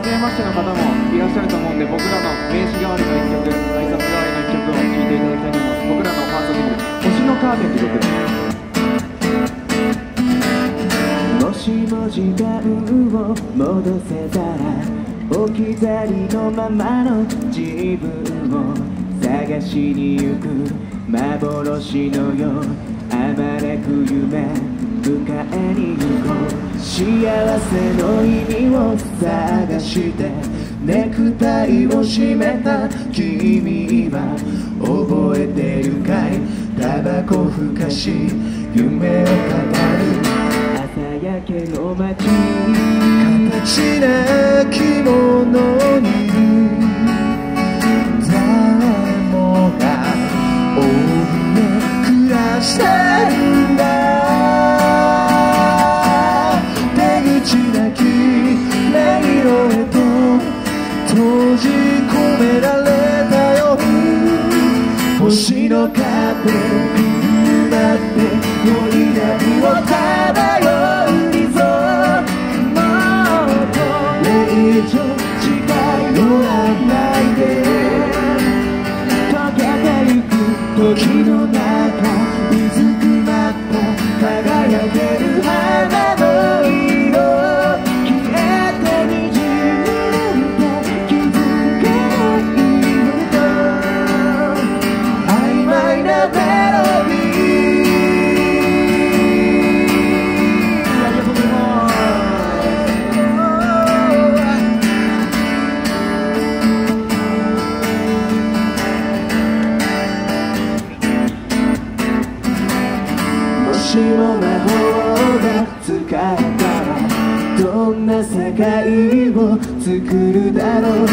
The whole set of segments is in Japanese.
初めましての方もいらっしゃると思うんで僕らの名刺代わりの一曲挨拶代わりの一曲を聴いていただきたいと思います。僕らのファーストシング「星のカーテン」という曲です。もしも時間を戻せたら置き去りのままの自分を探しに行く幻のようあまねく夢迎えに行こう。幸せの意味を探してネクタイを締めた君は覚えてるかい？タバコふかし夢を語る。朝焼けの街形な着物に誰もが大船暮らしてる。星の壁になって酔い波を漂うリゾもうこれ以上時間乗らないで溶けてゆく時の中界を作るだろう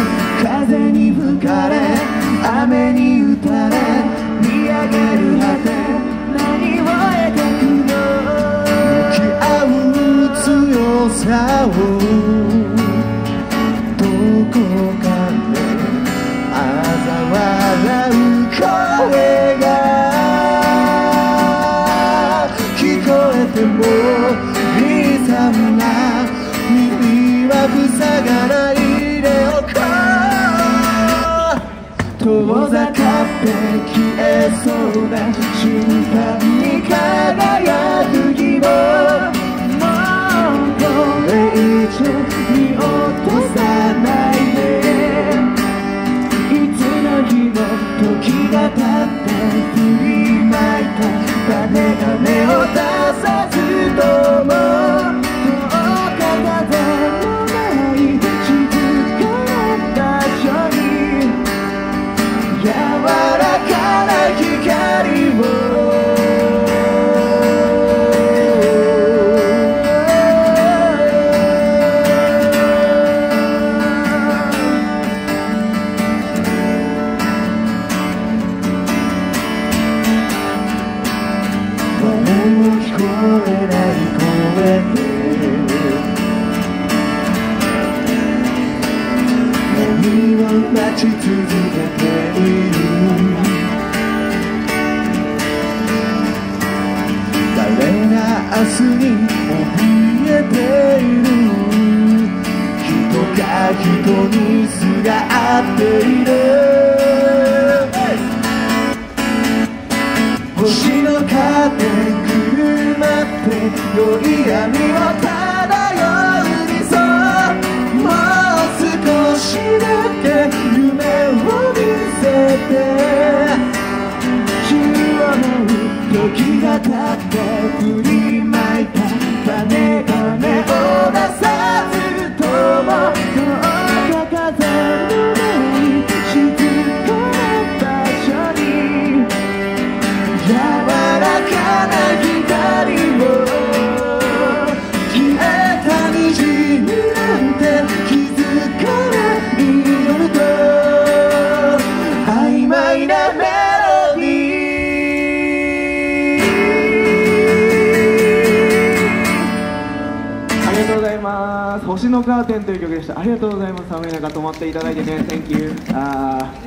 風に吹かれ雨に打たれ見上げる果て何を描くの向き合う強さをどこかで嘲笑う声が聞こえても小さな耳は塞がないでおこう遠ざかって消えそうな瞬間に輝く希望もうこれ以上見落とさないでいつの日も時が経ってち続けている？誰が明日に怯えている？人が人にすがっている。星のカーテンくるまって酔い闇を星のカーテンという曲でした。ありがとうございます。寒い中泊まっていただいてね。Thank you